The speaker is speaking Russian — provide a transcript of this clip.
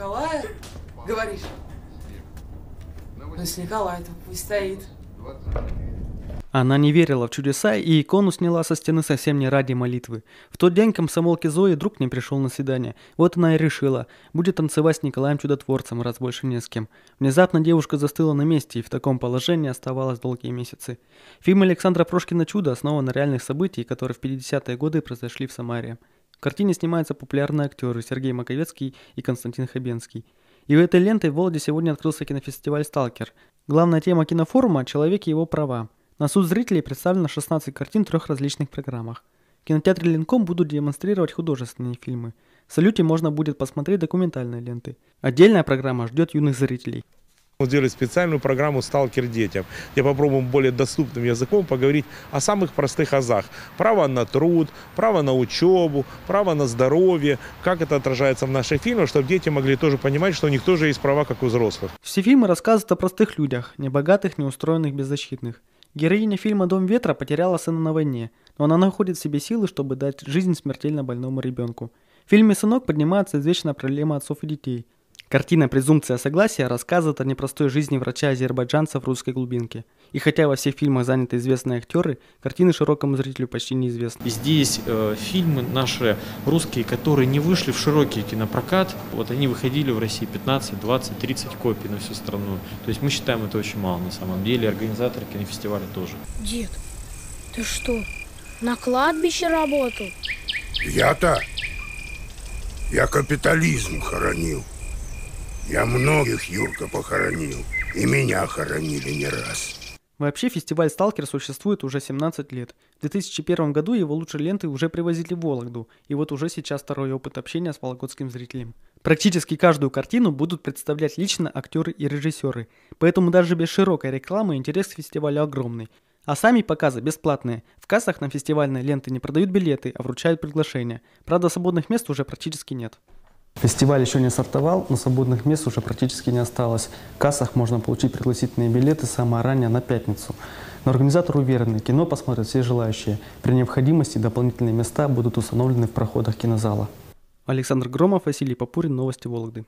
Николая, говоришь? Ну, с Николаем-то пусть стоит. Она не верила в чудеса и икону сняла со стены совсем не ради молитвы. В тот день комсомолке Зои друг не пришел на свидание. Вот она и решила, будет танцевать с Николаем Чудотворцем, раз больше не с кем. Внезапно девушка застыла на месте и в таком положении оставалась долгие месяцы. Фильм Александра Прошкина «Чудо» основан на реальных событиях, которые в 50-е годы произошли в Самаре. В картине снимаются популярные актеры Сергей Маковецкий и Константин Хабенский. И в этой лентой в Володе сегодня открылся кинофестиваль «Сталкер». Главная тема кинофорума – человек и его права. На суд зрителей представлено 16 картин в трех различных программах. В кинотеатре Ленком будут демонстрировать художественные фильмы. В салюте можно будет посмотреть документальные ленты. Отдельная программа ждет юных зрителей. Мы сделали специальную программу «Сталкер детям», где попробуем более доступным языком поговорить о самых простых азах. Право на труд, право на учебу, право на здоровье, как это отражается в наших фильмах, чтобы дети могли тоже понимать, что у них тоже есть права, как у взрослых. Все фильмы рассказывают о простых людях, небогатых, неустроенных, беззащитных. Героиня фильма «Дом ветра» потеряла сына на войне, но она находит в себе силы, чтобы дать жизнь смертельно больному ребенку. В фильме «Сынок» поднимается извечная проблема отцов и детей – Картина «Презумпция согласия» рассказывает о непростой жизни врача-азербайджанца в русской глубинке. И хотя во всех фильмах заняты известные актеры, картины широкому зрителю почти неизвестны. Здесь э, фильмы наши русские, которые не вышли в широкий кинопрокат, вот они выходили в России 15, 20, 30 копий на всю страну. То есть мы считаем это очень мало на самом деле, организаторы кинофестиваля тоже. Дед, ты что, на кладбище работал? Я-то? Я капитализм хоронил. Я многих, Юрка, похоронил. И меня хоронили не раз. Вообще фестиваль «Сталкер» существует уже 17 лет. В 2001 году его лучшие ленты уже привозили в Вологду, и вот уже сейчас второй опыт общения с вологодским зрителем. Практически каждую картину будут представлять лично актеры и режиссеры, поэтому даже без широкой рекламы интерес к фестивалю огромный. А сами показы бесплатные. В кассах на фестивальные ленты не продают билеты, а вручают приглашения. Правда, свободных мест уже практически нет. Фестиваль еще не стартовал, но свободных мест уже практически не осталось. В кассах можно получить пригласительные билеты самое ранее на пятницу. Но организатор уверены, кино посмотрят все желающие. При необходимости дополнительные места будут установлены в проходах кинозала. Александр Громов, Василий Попурин, Новости Вологды.